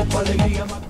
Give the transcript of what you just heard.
alegría.